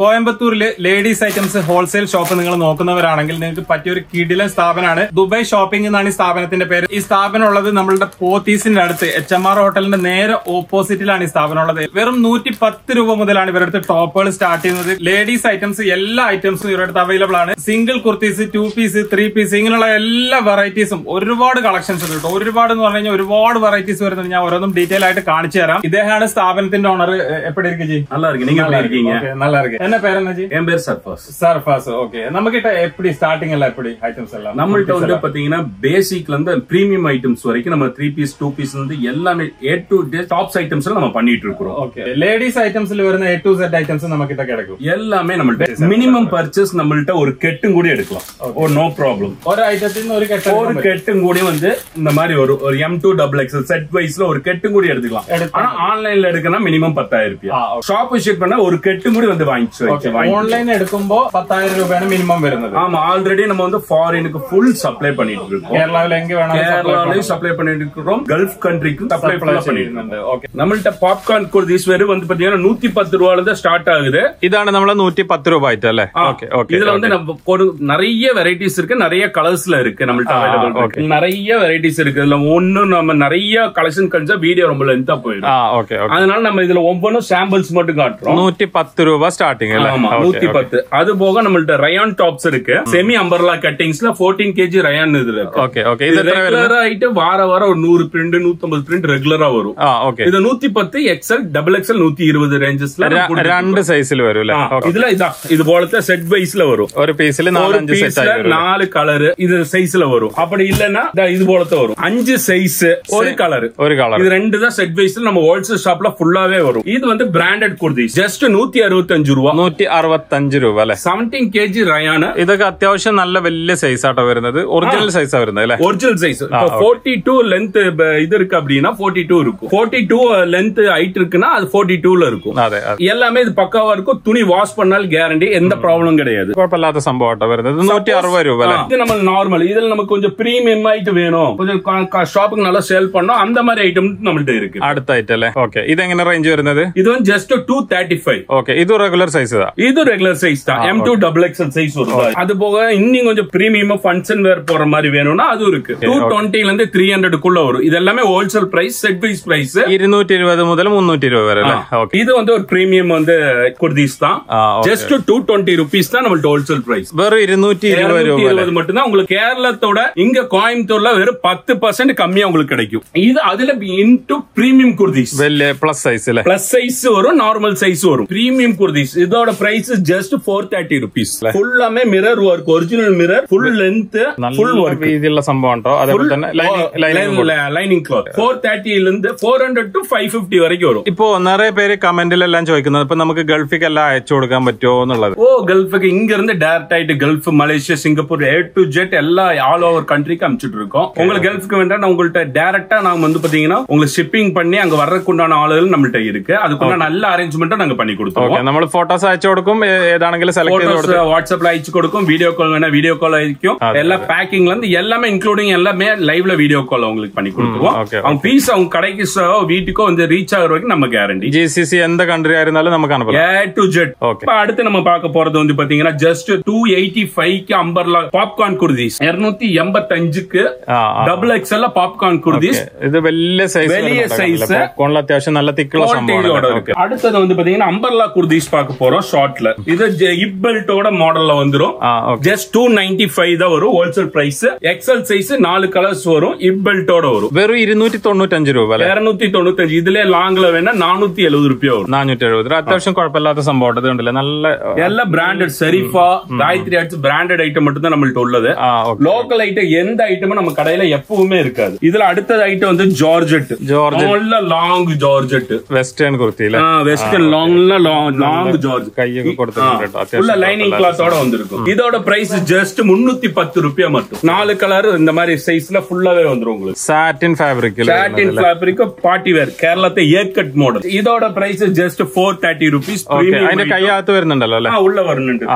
കോയമ്പത്തൂരിലെ ladies items wholesale shop നിങ്ങൾ നോക്കുന്നവരാണെങ്കിൽ നിങ്ങൾക്ക് പറ്റിയൊരു കിടിലൻ സ്ഥാപനമാണ്. ദുബായ് ഷോപ്പിംഗ് എന്നാണ് ഈ സ്ഥാപനത്തിന്റെ പേര്. ഈ സ്ഥാപനം ഉള്ളത് നമ്മളുടെ പോത്തീസിന്റെ അടുത്ത് എച്ച് എം ആർ ഹോട്ടലിന്റെ നേരെ ഓപ്പോസിറ്റിലാണ് ഈ സ്ഥാപനം ഉള്ളത് വെറും നൂറ്റി പത്ത് രൂപ മുതലാണ് ഇവരുടെ അടുത്ത് ടോപ്പുകൾ സ്റ്റാർട്ട് ചെയ്യുന്നത്. ലേഡീസ് ഐറ്റംസ് എല്ലാ ഐറ്റംസും ഇവരുടെ അടുത്ത് അവൈലബിൾ ആണ്. Single kurtis two piece three piece ഇങ്ങനെയുള്ള എല്ലാ വെറൈറ്റീസും ഒരുപാട് കളക്ഷൻസ് ഉണ്ട് കേട്ടോ. ഒരുപാട് എന്ന് പറഞ്ഞു കഴിഞ്ഞാൽ ഒരുപാട് വെറൈറ്റീസ് വരുന്നത് ഞാൻ ഓരോന്നും ഡീറ്റെയിൽ ആയിട്ട് കാണിച്ചു തരാം. ഇദ്ദേഹമാണ് സ്ഥാപനത്തിന്റെ ഓണർ എപ്പോഴും ജി? നല്ല നല്ല என்ன பேர் என்னஜி என் பேர் சர்பாஸ் சர்ஃபாஸ் ஓகே நம்ம கிட்ட எப்படி ஸ்டார்டிங் எல்லாம் எப்படி ஐட்டம்ஸ் எல்லாம்? நம்மள்ட்ட வந்து பாத்தீங்கன்னா பேசிக்ல இருந்து பிரீமியம் ஐட்டம்ஸ் வரைக்கும் நம்ம த்ரீ பீஸ் டூ பீஸ் இருந்து எல்லாமே ஏ டு டாப்ஸ் ஐட்டம்ஸ் நம்ம பண்ணிட்டு இருக்கிறோம். ஓகே லேடிஸ் ஐட்டம்ஸ்ல வருന്ന ஏ டு செட் ஐட்டம்ஸ் நம்ம கிட்ட கிடைக்கும். எல்லாமே நம்மள்ட்ட மினிமம் பர்ச்சேஸ் நம்மள்ட்ட ஒரு கெட்டும் கூட எடுக்கலாம். ஓ நோ ப்ராப்ளம் ஒரு ஐட்டத்தின் ஒரு கெட்டு ஒரு கெட்டும் கூட வந்து இந்த மாதிரி ஒரு ஒரு M to double XL set வைஸ்ல ஒரு கெட்டும் கூட எடுத்துக்கலாம் ஆனா ஆன்லைன்ல எடுக்கணும் மினிமம் பத்தாயிரம் ரூபாய். Ah, ஷாப் விஷயம் பண்ணா ஒரு கெட்டும் கூட வந்து வாங்கி ഓക്കെ வாங்கி ഓൺലൈൻ എടുക്കുമ്പോ പത്തായിരം രൂപയാണ് മിനിമം വരുന്നത് ஆமா ஆல்ரெடி நம்ம வந்து ஃபாரினுக்கு ஃபுல் சப்ளை பண்ணிட்டு இருக்கோம் കേരളത്തിൽ എങ്കിൽ വേണം கேரளாலையும் சப்ளை பண்ணிட்டு இருக்கிறோம் கல்ஃப் கண்ட்ரிக்கும் சப்ளை സപ്ലൈ பண்ணிட்டு இருக்கோம் ചെയ്യുന്നുണ്ട് ഓക്കെ நம்மள்ட்ட பாப்கார்ன் குர்தீஸ் வெறும் வந்து பாத்தீங்கன்னா நூத்தி பத்து ரூபால இருந்து ஸ்டார்ட் ஆகுது ഇതാണ് നമ്മളെ നൂറ്റി പത്ത് രൂപ ഐറ്റം അല്ലേ ஆ, ഓക്കെ ഓക്കെ இதுல வந்து நம்ம ஒரு நிறைய வெரைட்டிஸ் இருக்கு நிறைய கலர்ஸ்ல இருக்கு நம்மள்ட்ட ஆ, available okay. இருக்கு நிறைய வெரைட்டிஸ் இருக்கு இதுல ஒண்ணு நம்ம நிறைய கலெக்ஷன் கழிச்சா வீடியோ ரொம்ப லென்த்தா போயிடும் ആ ഓക്കെ ഓക്കെ அதனால நம்ம இதுல ஒவ்வொன்றும் சாம்பிள்ஸ் மட்டும் காட்டுறோம் നൂറ്റി പത്ത് രൂപ സ്റ്റാർട്ടിങ് சொல்லிட்டீங்கல்ல அது போக நம்மள்ட்ட ரயான் டாப்ஸ் இருக்கு. செமி அம்பர்லா கட்டிங்ஸ்ல போர்டீன் கேஜி ரயான் இதுல வாரம் நூறு பிரிண்ட் நூத்தம்பது பிரிண்ட் ரெகுலரா வரும். இது நூத்தி பத்து எக்ஸ்எல் டபுள் எக்ஸ்எல் நூத்தி இருபது ரேஞ்சஸ்ல ரெண்டு இதுல இது போலத்த செட் வைஸ்ல வரும். ஒரு பீஸ்ல நாலு அஞ்சு செட் நாலு கலர் இது சைஸ்ல வரும். அப்படி இல்லன்னா இது போலத்த வரும். அஞ்சு சைஸ் ஒரு கலர் ஒரு கலர் ரெண்டு தான் செட் வைஸ்ல நம்ம ஹோல்சேல் ஷாப்ல ஃபுல்லாவே வரும். இது வந்து பிராண்டட் குர்தி ஜஸ்ட் நூத்தி அறுபத்தி அஞ்சு ரூபா. നൂറ്റി അറുപത്തഞ്ച് രൂപ അല്ലെ செவன்டீன் கேஜி ரயானு ഇതൊക്കെ അത്യാവശ്യം നല്ല വലിയ സൈസ് ആട്ടോ വരുന്നത് ഒറിജിനൽ സൈസാ വരുന്നത് അല്ലെ original size forty two length இது இருக்கு அப்படின்னா ஃபோர்ட்டி டூ இருக்கும் ஃபோர்ட்டி டூ லென்த் ஹைட் இருக்குன்னா அது ஃபோர்ட்டி டூல இருக்கும் അതെ അതെ. எல்லாமே இது பக்காவா இருக்கும் துணி வாஷ் பண்ணால் கேரண்டி எந்த ப்ராப்ளம் கிடையாது കുഴപ്പമില്ലാത്ത സംഭവം ആട്ടോ വരുന്നത് നൂറ്റി அறுபது രൂപ അല്ലെ ஆ, இது நம்ம நார்மல் இதுல நமக்கு கொஞ்சம் பிரீமியம் ஆயிட்டு வேணும் கொஞ்சம் ஷாப்புக்கு நல்லா சேல் பண்ணோம் அந்த மாதிரி ஐட்டம் நம்மள்ட்ட இருக்கு അടുത്ത ഐറ്റം അല്ലേ ഓക്കെ ഇതെങ്ങനെ റേഞ്ച് വരുന്നത് இது வந்து just two thirty five okay ഇത് റെഗുലർ சைஸ் தான். இது ரெகுலர் சைஸ் தான். M to double XL size வரும் அது போக இன்னும் கொஞ்சம் பிரீமியமா ஃபங்க்ஷன் வேர் போற மாதிரி வேணும்னா அது இருக்கு. டூ டுவெண்ட்டில இருந்து த்ரீ ஹண்ட்ரடுக்குள்ள வரும். இது எல்லாமே wholesale price set piece price இருநூற்றி இருபது முதல் முன்னூற்றி இருபது வரை இது வந்து ஒரு பிரீமியம் வந்து குர்தீஸ் தான். ஜஸ்ட் டூ டுவெண்ட்டி ருபீஸ் தான் நம்மள்ட்ட ஹோல்சேல் பிரைஸ் வெறும் இருநூத்தி இருபது மட்டும்தான். உங்களுக்கு கேரளத்தோட இங்க கோயம்புத்தூர்ல வெறும் பத்து பர்சன்ட் கம்மியா உங்களுக்கு கிடைக்கும். இது அதுல இன்டு பிரீமியம் குர்தீஸ். பிளஸ் சைஸ்ல பிளஸ் சைஸ் வரும் நார்மல் சைஸ் வரும். பிரீமியம் குர்தீஸ். இது இதோட price just four thirty rupees ஃபுல்லாமே mirror work original mirror full length full നല്ല ஒர்க் രീതിയിലുള്ള സംഭവം കേട്ടോ അതേപോലെ തന്നെ ലൈനിങ് லைனிங் கிளாத் ஃபோர் தேர்ட்டில இருந்து four hundred to five fifty வரைக்கும் வரும் ഇപ്പോ നിറയെ പേര് കമന്റിലെല്ലാം ചോദിക്കുന്നത് ഇപ്പൊ നമുക്ക് ഗൾഫിക്കെല്ലാം അയച്ചു കൊടുക്കാൻ പറ്റുമോ എന്നുള്ളത് ஓ கல்ஃபுக்கு இங்க இருந்து டைரக்ட் ஆயிட்டு Gulf Malaysia Singapore A to Z எல்லா ஆல் ஓவர் கண்ட்ரிக்கு அனுப்பிச்சிட்டு இருக்கோம் உங்களுக்கு கல்ஃப்க்கு வேண்டாம் நான் உங்கள்ட்ட டைரக்டா நாங்க வந்து பாத்தீங்கன்னா உங்களுக்கு ஷிப்பிங் பண்ணி அங்க வர்றதுக்கு உண்டான ஆளுகள் நம்மள்ட்ட இருக்கு அதுக்குள்ள நல்ல அரேஞ்ச்மெண்ட்டும் நாங்க பண்ணி ഓക്കെ கொடுத்துருவோம் നമ്മൾ ഫോട്ടോസ് അയച്ചു കൊടുക്കും ഏ- ഏതാണെങ്കിലും സെലക്ട് ചെയ്ത് போட்டோஸ் കൊടുത്ത് வாட்ஸ்அப்ல அயச்சு கொடுக்கும் வீடியோ கால் வேணா வீடியோ கால் அயக்கும் அது, எல்லா பேக்கிங்ல இருந்து எல்லாமே இன்க்ளூடிங் எல்லாமே லைவ்ல வீடியோ கால் உங்களுக்கு பண்ணி கொடுத்துருவோம் okay, அவங்க பீஸ் அவங்க கடைக்கு ச- வீட்டுக்கோ வந்து ரீச் ஆகுற வரைக்கும் நம்ம கேரண்டி ജി സി സി എന്ത് കൺട്രി ആയിരുന്നാലും നമുക്ക് അനുഭവം ஏ டு ஜெட் Okay. இப்ப அடுத்து நம்ம பார்க்க போறது வந்து பாத்தீங்கன்னா ஜஸ்ட் டூ எயிட்டி ஃபைவ்க்கு அம்பர்லா பாப்கார்ன் குர்தீஸ் இருநூத்தி எண்பத்தஞ்சுக்கு ആ ആ. டபுள் எக்ஸ்எல் பாப்கார்ன் குர்தீஸ் ഇത് വലിയ സൈസ് വലിയ size. പോപ്കോണിൽ അത്യാവശ്യം നല്ല തിക്കുള്ള குவாலிட்டியோட സംഭവമാണ് இருக்கு அடுத்தது வந்து பாத்தீங்கன்னா அம்பர்லா குர்தீஸ் பார்க்க போறோம் ஷார்ட்ல இது ஹிப் பெல்ட்டோட மாடல்ல வந்துரும் ആ okay just two ninety five தான் வரும் ஹோல்சேல் பிரைஸ் எக்ஸல் சைஸ் நாலு கலர்ஸ் வரும் ஹிப் பெல்ட்டோட வரும் വെറും ഇരുന്നൂറ്റി തൊണ്ണൂറ്റഞ്ച് രൂപ അല്ലെ இருநூத்தி தொண்ணூத்தஞ்சு இதுல லாங்ல வேணா நானூத்தி எழுபது ரூபாய் வரும் നാനൂറ്റി എഴുപത് രൂപ അത്യാവശ്യം കുഴപ്പമില്ലാത്ത സംഭവം ഇത് കണ്ടില്ലേ നല്ല எல்லாம் பிராண்டட் செரிஃபா காயத்ரி ஆர்ட்ஸ் பிராண்டட் ஐட்டம் மட்டும் தான் நம்மள்ட்ட உள்ளது ആ ഓക്കെ லோக்கல் ஐட்டம் எந்த ஐட்டமும் நம்ம கடையில எப்பவுமே இருக்காது இதுல அடுத்தது ஐட்டம் வந்து ஜார்ஜெட் ജോർജ് நல்ல லாங் ஜார்ஜெட் വെസ്റ്റേൺ കുർത്തി അല്ലെ வெஸ்டர்ன் லாங்ல லாங் ஜார்ஜ் കൈയൊക്കെ കൊടുത്തിട്ടുണ്ട് കേട്ടോ உள்ள അത്യാവശ്യം லைனிங் கிளாத்தோட வந்திருக்கும் இதோட பிரைஸ் ஜஸ்ட் முன்னூத்தி பத்து ரூபாய் மட்டும் நாலு கலர் இந்த மாதிரி சைஸ்ல ஃபுல்லாவே வந்துரும் உங்களுக்கு സാറ്റിൻ ഫാബ്രിക്കിൽ சாட்டின் ஃபேப்ரிக் பார்ட்டி வேர் கேரளத்தை ஏக்கட் மாடல் இதோட price just four thirty rupees okay അതിന്റെ കൈയകത്ത് വരുന്നുണ്ടല്ലോ അല്ലെ உள்ள வரணுண்டு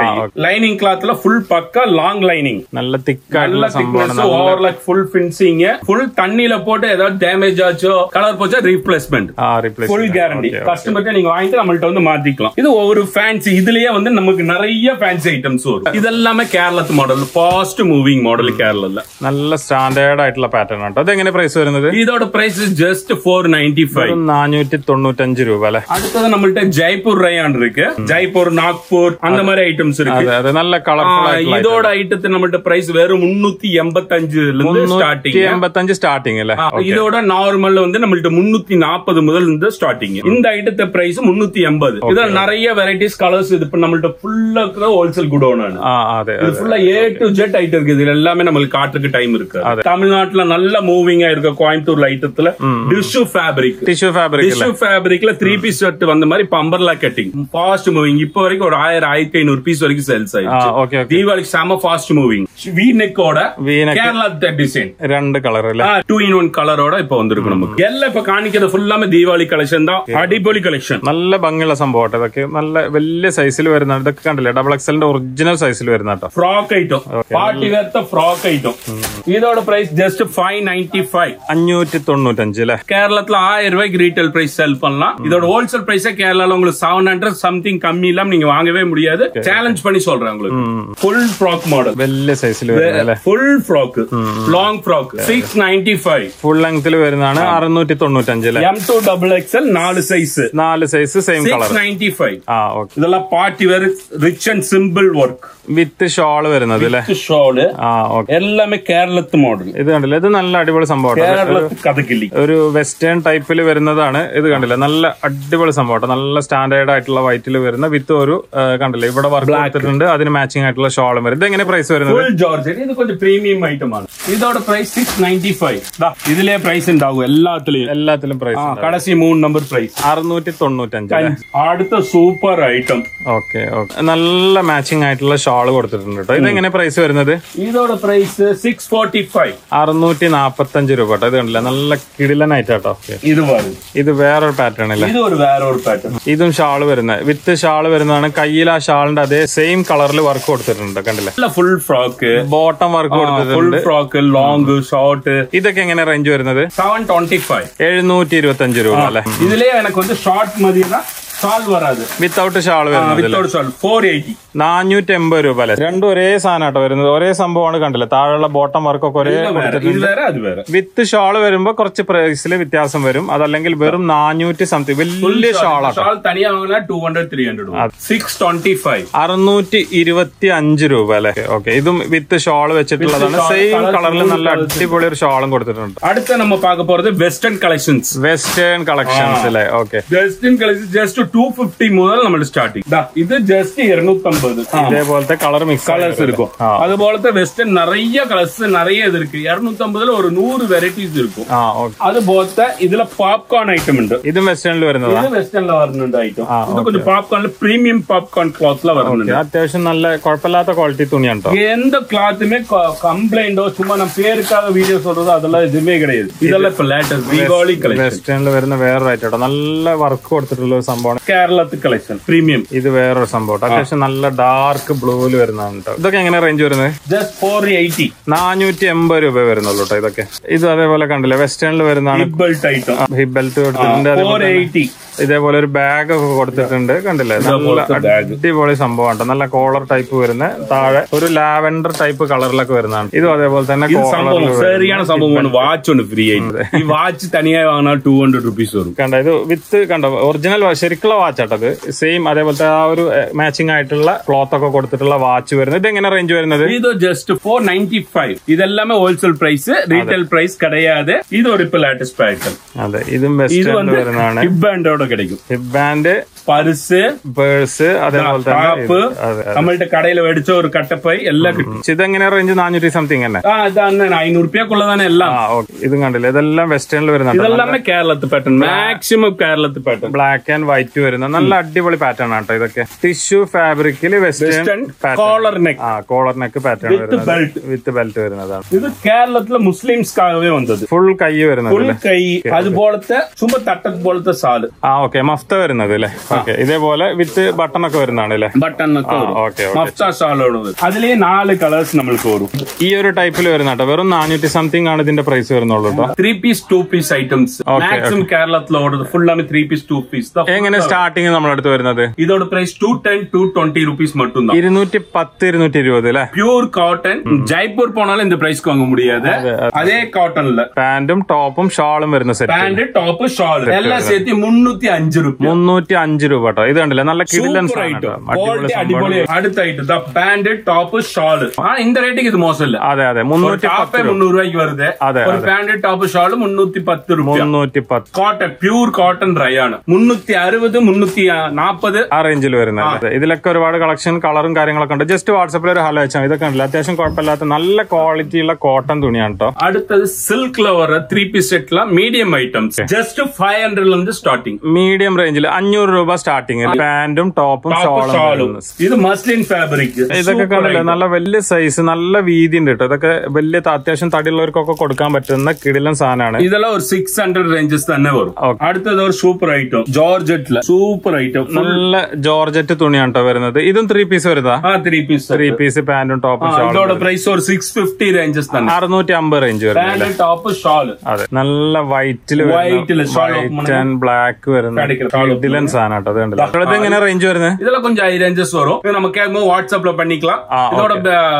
லைனிங் கிளாத்ல ஃபுல் பக்கா லாங் லைனிங் നല്ല நல்ல തിക്കായിട്ടുള്ള സംഭവമാണ് திக்னஸ் നല്ല over like full finishing full தண்ணியில போட்டு ஏதாவது டேமேஜ் ஆச்சோ கலர் போச்சா ரீப்ளேஸ்மெண்ட் ആ റീപ്ലേസ് ஃபுல் கேரண்டி கஸ்டமர்கிட்ட நீங்க வாங்கிட்டு நம்மள்ட்ட வந்து மாத்திக்கலாம் இது ஒவ்வொரு ஃபேன்சி இதுலயே வந்து நமக்கு நிறைய ஃபேன்சி ஐட்டம்ஸ் வரும் இதெல்லாமே കേരളത്ത് model fast moving model Kerala നല്ല സ്റ്റാൻഡേർഡ് ആയിട്ടുള്ള പാറ്റേൺ ആണ് അത് എങ്ങനെ പ്രൈസ് വരുന്നത് இதோட price just four ninety five നാനൂറ്റി തൊണ്ണൂറ്റഞ്ച് രൂപ അല്ലെ அடுத்தது நம்மள்ட்ட ஜெய்ப்பூர் ரயான் இருக்கு ஜெய்ப்பூர் நாக்பூர் அந்த மாதிரி ஐட்டம்ஸ் இருக்கு അതെ അതെ നല്ല ஆ, കളർഫുൾ ആയിട്ടുള്ള இதோட ஐட்டத்து நம்மள்ட்ட பிரைஸ் வெறும் முன்னூத்தி எண்பத்தஞ்சுல இருந்து ஸ்டார்டிங் മുന്നൂറ്റി എൺപത്തഞ്ച് സ്റ്റാർട്ടിങ് അല്ലേ இதோட நார்மல் வந்து நம்மள்ட்ட முன்னூத்தி நாற்பது முதல் இருந்து ஸ்டார்டிங் இந்த ஐட்டத்து பிரைஸ் முன்னூத்தி எண்பது இதுல நிறைய வெரைட்டிஸ் கலர்ஸ் இது இப்ப நம்மள்ட்ட ஃபுல்லா ஹோல்சேல் குடோன் ആ അതെ இது ஃபுல்லா ஏ டு ஜெட் ஐட்டம் இருக்கு இது எல்லாமே நம்மளுக்கு காட்டுறதுக்கு டைம் இருக்கு தமிழ்நாட்டுல நல்ல மூவிங்கா இருக்க கோயம்புத்தூர்ல ஐட்டத்துல டிஷ்யூ ஃபேப்ரிக் ടിഷ്യൂ ഫാബ്രിക് അല്ലേ டிஷ்யூ ஃபேப்ரிக்ல த்ரீ பீஸ் ஷர்ட் வந்த மாதிரி பம்பர்லா கட்டிங் ஃபாஸ்ட் மூவிங் இப்போ வரைக்கும் ஒரு ஆயிரம் ஆயிரத்தி ஐநூறு பீஸ் வரைக்கும் சேல்ஸ் ആ ஆயிடுச்சு ഓക്കെ ഓക്കെ தீபாவளிக்கு செம ஃபாஸ்ட் மூவிங் வி நெக்கோட V-neck. கேரளா டிசைன் രണ്ട് കളർ അല്ലേ டூ இன் ஒன் கலரோட இப்ப வந்திருக்கு நமக்கு எல்லாம் இப்ப காணிக்கிறது ஃபுல்லாமே தீபாவளி கலெக்ஷன் தான் அடிபொலி கலெக்ஷன் നല്ല ഭംഗിയുള്ള സംഭവം കേട്ടോ ഇതൊക്കെ നല്ല വലിയ സൈസിൽ വരുന്ന ഇതൊക്കെ കണ്ടില്ലേ ഡബിൾ എക്സലിന്റെ ഒറിജിനൽ സൈസിൽ വരുന്ന കേട്ടോ frock item party வேர்த்த frock item இதோட price just five ninety five അഞ്ഞൂറ്റി തൊണ്ണൂറ്റഞ്ച് അല്ലേ கேரளத்துல ஆயிரம் ரூபாய்க்கு ரீட்டைல் பிரைஸ் செல் பண்ணலாம் இதோட ஹோல்சேல் பிரைஸே கேரளால உங்களுக்கு செவன் ஹண்ட்ரட் சம்திங் கம்மி இல்லாம நீங்க வாங்கவே முடியாது சேலஞ்ச் பண்ணி சொல்றேன் உங்களுக்கு ஃபுல் ஃப்ராக் மாடல் വലിയ സൈസിൽ വരുന്ന അല്ലേ full frock long frock six ninety five full ലെങ്ത്തിൽ വരുന്നതാണ് അറുന്നൂറ്റി തൊണ്ണൂറ്റഞ്ച് അല്ലേ எம் டூ டபுள் எக்ஸ்எல் நாலு சைஸ் നാല് size same colour six ninety five ആ ഇതെല്ലാം party wear rich and simple work with shawl വരുന്നത് വിത്ത് ഷോൾ. എല്ലാമേ കേരളത്ത് മോഡൽ ഇത് കണ്ടില്ല? ഇത് നല്ല അടിപൊളി സംഭവം കഥക്കില്ല ഒരു വെസ്റ്റേൺ ടൈപ്പിൽ വരുന്നതാണ് ഇത് കണ്ടില്ല? നല്ല അടിപൊളി സംഭവം നല്ല സ്റ്റാൻഡേർഡ് ആയിട്ടുള്ള വൈറ്റിൽ വരുന്ന വിത്ത് ഒരു കണ്ടില്ല? ഇവിടെ വർക്ക് എടുത്തിട്ടുണ്ട് അതിന് മാച്ചിങ് ആയിട്ടുള്ള ഷോളും വരും. ഇത് എങ്ങനെ പ്രൈസ് വരുന്നത് ജോർജ് ഇത് കുറച്ച് പ്രീമിയം ഐറ്റമാണ് ഇതോടെ പ്രൈസ് സിക്സ് നയന്റി ഫൈവ് ഇതിലെ പ്രൈസ് ഉണ്ടാവും എല്ലാത്തിലും. എല്ലാത്തിലും പ്രൈസ് കടസി മൂന്ന് നമ്പർ പ്രൈസ് അറുന്നൂറ്റി തൊണ്ണൂറ്റഞ്ച് അടുത്ത സൂപ്പർ ഐറ്റം ഓക്കെ ഓക്കെ. നല്ല മാച്ചിങ് ആയിട്ടുള്ള ഷോൾ കൊടുത്തിട്ടുണ്ട് കേട്ടോ ഇതെങ്ങനെ പ്രൈസ് വരുന്നത്? ഇതോടെ പ്രൈസ് സിക്സ് ഫോർട്ടി ഫൈവ് അറുന്നൂറ്റി നാപ്പത്തി അഞ്ച് രൂപ കേട്ടോ ഇത് കണ്ടില്ല നല്ല കിടിലനായിട്ട് കേട്ടോ ഇത് ഇത് വേറൊരു പാറ്റേൺ അല്ലേ? വേറൊരു പാറ്റേൺ ഇതും ഷാൾ വരുന്നത് വിത്ത് ഷാൾ വരുന്നതാണ്. കയ്യിൽ ആ ഷാളിന്റെ അതേ സെയിം കളറിൽ വർക്ക് കൊടുത്തിട്ടുണ്ട്. കണ്ടില്ലേ? ഫുൾ ഫ്രോക്ക് ബോട്ടം വർക്ക് കൊടുത്തിട്ടുണ്ട്. ഫുൾ ഫ്രോക്ക് ലോങ് ഷോർട്ട് ഇതൊക്കെ എങ്ങനെ റേഞ്ച് വരുന്നത്? സെവൻ ട്വന്റി ഫൈവ് എഴുന്നൂറ്റി ഇരുപത്തി അഞ്ച് രൂപ അല്ലേ? ഇതിലേ എനിക്ക് ഷോർട്ട് മതി ഷാൾ വിത്തൗട്ട് ഷാൾ നാനൂറ്റി എൺപത് രൂപ അല്ലെ? രണ്ടും ഒരേ സാധനമായിട്ട് വരുന്നത്. ഒരേ സംഭവമാണ് കണ്ടില്ലേ? താഴെയുള്ള ബോട്ടം വർക്ക് ഒക്കെ ഒരേ വിത്ത് ഷാൾ വരുമ്പോ കുറച്ച് പ്രൈസിൽ വ്യത്യാസം വരും. അതല്ലെങ്കിൽ വെറും നാനൂറ്റി സംതിങ് വലിയ ഷാളാണ് അറുന്നൂറ്റി ഇരുപത്തി അഞ്ച് രൂപ അല്ലെ? ഓക്കെ ഇതും വിത്ത് ഷാൾ വെച്ചിട്ടുള്ളതാണ്. സെയിം കളറിൽ നല്ല അടിപൊളി ഒരു ഷാളും കൊടുത്തിട്ടുണ്ട്. അടുത്ത നമ്മൾ പാക പോകുന്നത് വെസ്റ്റേൺ കളക്ഷൻസ് വെസ്റ്റേൺ കളക്ഷൻസ് അല്ലെ? Okay western collections just two fifty മുതൽ നമ്മൾ സ്റ്റാർട്ട് ചെയ്യും. ഇത് ജസ്റ്റ് ഇരുന്നൂറ്റമ്പത്. ഇതേപോലത്തെ കളർ മിക്സ് കളേഴ്സ് എടുക്കും. അതുപോലത്തെ വെസ്റ്റേൺ நிறைய കളേഴ്സ് நிறைய ഇതിരിക്കും இருக்கு ഒരു നൂറ് വെറൈറ്റീസ് வெரைட்டிஸ் അതുപോലത്തെ ഇതിലെ പോപ്കോൺ ഐറ്റം ഉണ്ട്. ഇത് വെസ്റ്റേണിൽ വരുന്നത്? ഇത് വെസ്റ്റേണിൽ വരുന്നുണ്ട് ഐറ്റം ഇത് കൊഞ്ചം പോപ്കോണിൽ പ്രീമിയം പോപ്കോൺ ക്ലോത്തിലെ വരുന്നുണ്ട്. അത്യാവശ്യം നല്ല കുഴപ്പമില്ലാത്ത ക്വാളിറ്റി തുണിയാണ് എന്ത് ക്ലാത്തിനെ കംപ്ലൈന്റോ ചുമ്മാ ഞാൻ വീഡിയോസ് വീഡിയോ சொல்றது ഇതുമേ എതുമേ കിടയത് ഇതെല്ലാം ഇപ്പൊ വെസ്റ്റേണിൽ വരുന്ന വേറൊരു ഐറ്റം നല്ല വർക്ക് കൊടുത്തിട്ടുള്ള ഒരു സംഭവം ആണ്. കേരളത്തിൽ കളക്ഷൻ പ്രീമിയം. ഇത് വേറൊരു സംഭവം അത്യാവശ്യം നല്ല ഡാർക്ക് ബ്ലൂവിൽ വരുന്നതാണ് കേട്ടോ ഇതൊക്കെ എങ്ങനെ റേഞ്ച് വരുന്നത്? ജസ്റ്റ് ഫോർ എയ്റ്റി നാനൂറ്റി എൺപത് രൂപ വരുന്നുള്ളൂ കേട്ടോ ഇതൊക്കെ. ഇത് അതേപോലെ കണ്ടില്ലേ വെസ്റ്റേണിൽ വരുന്നതാണ്. ഹിബ് ബെൽറ്റ് കൊടുത്തിട്ടുണ്ട്. ഇതേപോലെ ഒരു ബാഗ് ഒക്കെ കൊടുത്തിട്ടുണ്ട്. കണ്ടില്ലേ? നല്ല അടിപൊളി സംഭവം കേട്ടോ നല്ല കോളർ ടൈപ്പ് വരുന്ന താഴെ ഒരു ലാവൻഡർ ടൈപ്പ് കളറിലൊക്കെ വരുന്നതാണ്. ഇതും അതേപോലെ തന്നെ സംഭവമാണ് വാച്ച് ഉണ്ട് ഫ്രീ ആയിട്ട്. ഈ വാച്ച് തനിയായി വാങ്ങാൻ ടൂ ഹൺഡ്രഡ് റുപ്പീസ് വരും. കണ്ട? ഇത് വിത്ത് കണ്ടോ? ഒറിജിനൽ ശരിക്കും വാച്ച് ആട്ടത് സെയിം അതേപോലത്തെ ആ ഒരു മാച്ചിങ് ആയിട്ടുള്ള ക്ലോത്ത് ഒക്കെ കൊടുത്തിട്ടുള്ള വാച്ച് വരുന്നത് ഇത് എങ്ങനെ റേഞ്ച് വരുന്നത് இது ஜஸ்ட் ஃபோர் நைன்டி ஃபைவ் இது எல்லாமே ஹோல்சேல் பிரைஸ் ரீட்டைல் பிரைஸ் கிடையாது இது ஒரு இப்ப லேட்டஸ்ட் ஐட்டம் അതെ ഇതും இது വെസ്റ്റേണിൽ வந்து വരുന്നതാണ് ஹிப் பேண்டோட கிடைக்கும் ഹിപ്പ് ബാൻഡ് പർസ് പേഴ്സ് അതേപോലെ തന്നെ നമ്മളുടെ കടയിൽ മേടിച്ച ഒരു കട്ടപ്പൈ എല്ലാം കിട്ടും. ഇതെങ്ങനെ റേഞ്ച് നാനൂറ്റി സംതിങ് തന്നെ. ആ ഇതാണ് അഞ്ഞൂറ് എല്ലാം. ഇതും കണ്ടില്ല? ഇതെല്ലാം വെസ്റ്റേണിൽ വരുന്നുണ്ട് ഇതെല്ലാം കേരളത്തിൽ പാറ്റേൺ മാക്സിമം കേരളത്തിൽ പാറ്റേൺ ബ്ലാക്ക് ആൻഡ് വൈറ്റ് വരുന്ന നല്ല അടിപൊളി പാറ്റേൺ ആട്ടോ ഇതൊക്കെ. ടിഷ്യൂ ഫാബ്രിക്കിൽ വെസ്റ്റേൺ കോളർ നെക്ക് ആ കോളർ നെക്ക് പാറ്റേൺ വരുന്നത്. വിത്ത് ബെൽറ്റ് വരുന്നതാണ്. ഇത് കേരളത്തിലെ മുസ്ലിംസ്ക്കാകவே വന്നത്. ഫുൾ കൈ വരുന്നത് ഫുൾ കൈ അതുപോലത്തെ ചുമ തട്ടത് പോലത്തെ സാൽ. ആ ഓക്കെ. മഫ്ത വരുന്നത് അല്ലേ? ഇതേപോലെ വിത്ത് ബട്ടൺ ഒക്കെ വരുന്നതാണ് അല്ലേ பட்டன் ഓക്കെ ഓക്കെ மஃப்தா ஷாலோட வரும் அதுலயே நாலு கலர்ஸ் நம்மளுக்கு வரும் ഈ ഒരു ടൈപ്പിൽ വരുന്ന കേട്ടോ വെറും നാനൂറ്റി സംതിങ് ആണ് ഇതിന്റെ പ്രൈസ് വരുന്നുള്ളൂ കേട്ടോ three piece two piece items maximum கேரளத்துல ஓடுறது ஃபுல்லாமே த்ரீ பீஸ் டூ பீஸ் தான் എങ്ങനെ സ്റ്റാർട്ടിങ് നമ്മളടുത്ത് വരുന്നത് இதோட price two ten two twenty rupees மட்டும் தான் ഇരുന്നൂറ്റി പത്ത് ഇരുന്നൂറ്റി ഇരുപത് അല്ലെ பியூர் காட்டன் ஜெய்ப்பூர் போனாலும் இந்த பிரைஸ்க்கு வாங்க முடியாது அதே காட்டன்ல പാന്റും ടോപ്പും ഷാളും വരുന്ന സെറ്റ് பேண்ட் டாப் ஷால் எல்லாம் சேர்த்து முன்னூத்தி அஞ்சு ருபீஸ் മുന്നൂറ്റി അഞ്ച് രൂപ കേട്ടോ ഇത് കണ്ടില്ലേ നല്ല കിടിലൻ சூப்பர் സാധനം ஐட்டம் കേട്ടോ. അടിപൊളി குவாலிட்டி സംഭവം அடிப்பொலி அடுத்த ஐட்டம் தான் பேண்ட் டாப் ஷால் ஆனா இந்த ரேட்டுக்கு இது மோசம் இல்ல അതെ അതെ ஒரு മുന്നൂറ്റി டாப்பே പത്ത് രൂപ முந்நூறு ரூபாய்க்கு வருது അതെ, ஒரு பேண்ட் டாப் ஷால் முன்னூத்தி பத்து ரூபாய் മുന്നൂറ്റി പത്ത് காட்டன் பியூர் காட்டன் ரயான் முன்னூத்தி அறுபது முன்னூத்தி நாற்பது ആ റേഞ്ചിൽ വരുന്നത് ഇതിലൊക്കെ ഒരുപാട് കളക്ഷൻ കളറും കാര്യങ്ങളൊക്കെ ഉണ്ട് ജസ്റ്റ് വാട്സപ്പിൽ ഒരു ഹലോ വെച്ചാൽ ഇതൊക്കെ ഉണ്ടല്ലോ അത്യാവശ്യം കുഴപ്പമില്ലാത്ത നല്ല ക്വാളിറ്റി ഉള്ള കോട്ടൺ തുണിയാണ് കേട്ടോ அடுத்தது சில்க்ல வர த்ரீ பீஸ் செட்ல மீடியம் ஐட்டம்ஸ் ஜஸ்ட் ஃபைவ் ஹண்ட்ரட்ல இருந்து ஸ்டார்டிங் മീഡിയം റേഞ്ചിൽ അഞ്ഞൂറ് രൂപ രൂപ സ്റ്റാർട്ടിങ് പാന്റും ടോപ്പും ഷോളും ഇത് മസ്ലിൻ ഫാബ്രിക് ഇതൊക്കെ കണ്ടല്ലോ? നല്ല വലിയ സൈസ് നല്ല വീതി ഉണ്ട് കേട്ടോ ഇതൊക്കെ വലിയ അത്യാവശ്യം തടിയുള്ളവർക്കൊക്കെ കൊടുക്കാൻ പറ്റുന്ന കിടിലൻ സാധനമാണ്. ഇതെല്ലാം ഒരു സിക്സ് ഹൺഡ്രഡ് റേഞ്ചസ് തന്നെ വരും. അടുത്തത് ഒരു super item georgette super item നല്ല ജോർജറ്റ് തുണിയാണ് കേട്ടോ വരുന്നത്. ഇതും ത്രീ പീസ് വരുന്നതാ? ത്രീ പീസ് ത്രീ പീസ് പാന്റും ടോപ്പും ഷോളും പ്രൈസ് ഒരു സിക്സ് ഫിഫ്റ്റി റേഞ്ചസ് തന്നെ. അറുന്നൂറ്റി അമ്പത് റേഞ്ച് വരും ടോപ്പ് ഷോൾ അതെ. നല്ല വൈറ്റിൽ വൈറ്റിൽ വൈറ്റ് ആൻഡ് ബ്ലാക്ക് വരുന്ന കിടിലൻ സാധനം കേട്ടോ അത് കണ്ടില്ല ഇത് എങ്ങനെ റേഞ്ച് വരുന്നത് இதெல்லாம் கொஞ்சம் ஹை ரேஞ்சஸ் வரும் இது நம்ம கேட்கும் வாட்ஸ்அப்ல பண்ணிக்கலாம் ஆ, இதோட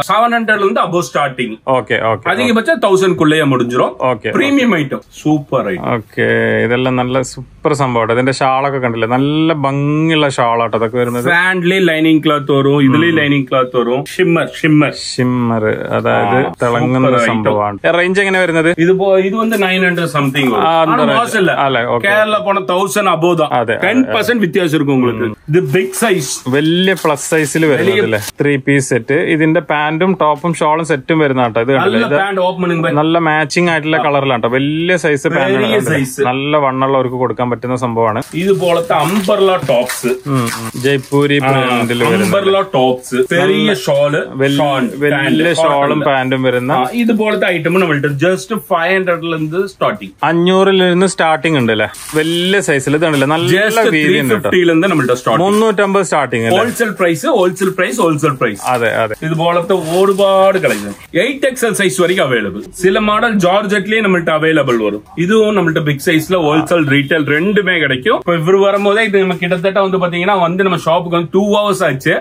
செவன் ஹண்ட்ரட்ல இருந்து அபோவ் ஸ்டார்டிங் ഓക്കെ ഓക്കെ அதிகபட்சம் தௌசண்ட் குள்ளேயே முடிஞ்சிரும் okay premium item super item okay ഇതെല്ലാം നല്ല സൂപ്പർ സംഭവം ഇതിന്റെ ഷാളൊക്കെ കണ്ടില്ലേ നല്ല ഭംഗിയുള്ള ഷാളാട്ടോ അതൊക്കെ വരുന്നത് ஃபேண்ட்லயே லைனிங் கிளாத் வரும் இதுலயும் லைனிங் கிளாத் வரும் ஷிம்மர் ஷிம்மர் ഷിമ്മർ അതായത് തിളങ്ങുന്ന super item. സംഭവമാണ് റേഞ്ച് എങ്ങനെ വരുന്നത് இது போ இது வந்து நைன் ஹண்ட்ரட் சம்திங் ஆ, அந்த range. மோசம் இல்ல വ്യത്യാസം இருக்கும் உங்களுக்கு இது பிக் വലിയ പ്ലസ് സൈസിൽ വരുന്നതല്ലേ ത്രീ പീസ് സെറ്റ് ഇതിന്റെ പാന്റും ടോപ്പും ഷോളും സെറ്റും വരുന്ന കേട്ടോ. ഇത് ബ്രാൻഡ് ഓപ്പണിംഗ് നല്ല മാച്ചിങ് ആയിട്ടുള്ള കളറിലാണ് വലിയ സൈസ് പാന്റ് നല്ല വണ്ണുള്ളവർക്ക് കൊടുക്കാൻ പറ്റുന്ന സംഭവമാണ്. ഇതുപോലത്തെ അംബർല ടോപ്സ് ജയ്പൂരി വരുന്ന അംബർല ടോപ്സ് ചെറിയ ഷോൾ വലിയ ഷോളും പാന്റും വരുന്ന ഇതുപോലത്തെ ഐറ്റം ജസ്റ്റ് ഫൈവ് ഹൺഡ്രഡിൽ സ്റ്റാർട്ടിങ് അഞ്ഞൂറിൽ നിന്ന് സ്റ്റാർട്ടിങ് ഉണ്ട് അല്ലേ? വലിയ സൈസിൽ ഇതാണല്ലേ നല്ല വീതി ഉണ്ട് ഫിഫ്റ്റിയിൽ നിന്ന് നമ്മളുടെ സ്റ്റാർട്ട് മുന്നൂറ്റമ്പത് starting price wholesale wholesale price wholesale price അതെ അതെ. ഇതുപോലത്തെ ഒരുപാട് കളക്ഷൻ എയ്റ്റ് എക്സൽ സൈസ് വരെയും അവൈലബിൾ சில மாடல் ஜார்ஜெட்லயே நம்மள்ட்ட அவைலபிள் வரும் இதுவும் நம்மள்ட்ட பிக் சைஸ்ல ஹோல்சேல் ரீட்டைல் ரெண்டுமே கிடைக்கும் இப்ப இவர் வரும்போதே இது நம்ம கிட்டத்தட்ட வந்து பாத்தீங்கன்னா வந்து நம்ம ஷாப்புக்கு வந்து டூ ஹவர்ஸ் ஆச்சு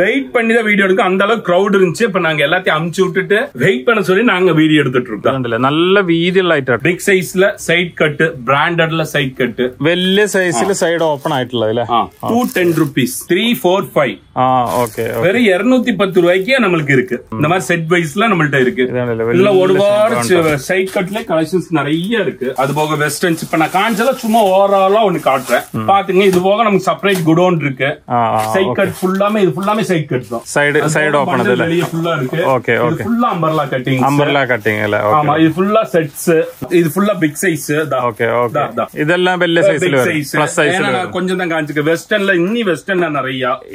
வெயிட் பண்ணி தான் வீடியோ எடுக்கும் அந்த அளவுக்கு கிரௌட் இருந்துச்சு இப்ப நாங்க எல்லாத்தையும் அமுச்சு விட்டுட்டு வெயிட் பண்ண சொல்லி நாங்க வீடியோ எடுத்துட்டு இருக்கோம் நல்ல வீதியில் ஐட்டம் பிக் சைஸ்ல சைட் கட்டு பிராண்டட்ல சைட் கட்டு வெள்ள சைஸ்ல சைடு ஓப்பன் ஓபன் ஆயிட்டுல இதுல two ten rupees three four five okay வெறும் இருநூத்தி பத்து ரூபாய்க்கே நம்மளுக்கு இருக்கு. இந்த மாதிரி செட் வைஸ்ல நம்மள்ட்ட இருக்கு. இல்ல ஒரு வாரம் சைட் கட்ல கலெக்ஷன்ஸ் நிறைய இருக்கு. அது போக வெஸ்டர்ன்ஸ் இப்ப நான் காஞ்சலாம் சும்மா ஓவராலா ஒன்னு காட்டுறேன். பாத்துங்க இது போக நமக்கு செப்பரேட் குடோன் இருக்கு. சைட் கட் ஃபுல்லாமே இது ஃபுல்லாமே சைட் கட் தான். சைடு சைடு ஓபன் அதுல வெளிய ஃபுல்லா இருக்கு. ஓகே ஓகே ஃபுல்லா அம்பர்லா கட்டிங் அம்பர்லா கட்டிங் இல்ல ஆமா இது ஃபுல்லா செட்ஸ் இது ஃபுல்லா பிக் சைஸ் ஓகே ஓகே இதெல்லாம் பெல்ல சைஸ்ல வரும். பிளஸ் சைஸ்ல கொஞ்சம் தான் കാണിച്ചത് വെസ്റ്റേണില് ഇനി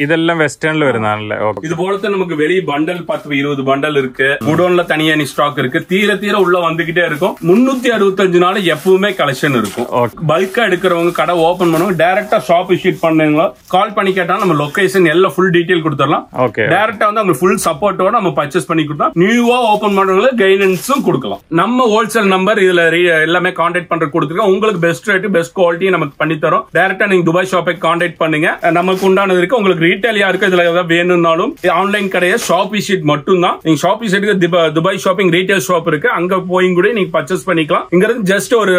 இதெல்லாம் வெஸ்டர்ன்ல ഇതെല്ലാം இது போல ഇതുപോലത്തെ നമുക്ക് വെളി ബണ്ടൽ பத்து இருபது பண்டல் இருக்கு. குடோன்ல தனியா நீ ஸ்டாக் இருக்கு. தீர தீர உள்ள வந்துகிட்டே இருக்கும். முன்னூத்தி அறுபத்தஞ்சு நாள் எப்பவுமே கலெக்ஷன் இருக்கும். பல்கா எடுக்கிறவங்க கடை ஓபன் பண்ணுவாங்க. டைரக்டா ஷாப் விசிட் பண்ணுங்களோ கால் பண்ணி கேட்டா நம்ம லொகேஷன் எல்லாம் ஃபுல் டீடைல் கொடுத்துடலாம். டைரக்டா வந்து அவங்க ஃபுல் சப்போர்ட்டோட நம்ம பர்ச்சேஸ் பண்ணி கொடுத்தோம் நியூவா ஓபன் பண்றவங்களுக்கு கைடன்ஸும் கொடுக்கலாம். நம்ம ஹோல்சேல் நம்பர் இதுல எல்லாமே கான்டாக்ட் பண்ற கொடுத்துருக்கோம். உங்களுக்கு பெஸ்ட் ரேட்டு பெஸ்ட் குவாலிட்டி நமக்கு பண்ணி தரோம். டைரக்டா நீங்க துபாய் ஷாப்பை கான்டாக்ட் பண்ணுங்க. நமக்கு உண்டானது இருக்கு. உங்களுக்கு ரீட்டைலியா இருக்கு இதுல ஏதாவது வேணும்னாலும் ஆன்லைன் கடையை ஷாப்பி ஷீட் மட்டும் தான் நீங்க ஷாப் விசிட்டுக்கு துபாய் ஷாப்பிங் ரீட்டைல் ஷாப் இருக்கு. அங்க போய் கூட நீங்க பர்ச்சேஸ் பண்ணிக்கலாம். இங்க இருந்து ஜஸ்ட் ஒரு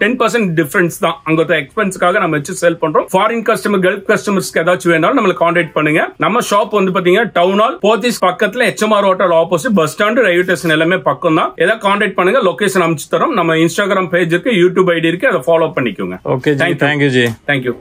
டென் பர்சன்ட் டிஃபரன்ஸ் தான். அங்க எக்ஸ்பென்ஸ்க்காக நம்ம வச்சு சேல் பண்றோம். ஃபாரின் கஸ்டமர் கல்ஃப் கஸ்டமர்ஸ்க்கு ஏதாச்சும் வேணாலும் நம்மளை காண்டாக்ட் பண்ணுங்க. நம்ம ஷாப் வந்து பாத்தீங்கன்னா டவுன் ஹால் போத்திஸ் பக்கத்துல HMR hotel opposite bus stand railway station எல்லாமே பக்கம் தான். ஏதாவது கான்டாக்ட் பண்ணுங்க லொகேஷன் அமைச்சு தரோம். நம்ம இன்ஸ்டாகிராம் பேஜ் இருக்கு யூடியூப் ஐடி இருக்கு. அதை ஃபாலோ பண்ணிக்கோங்க. Okay thank you G thank you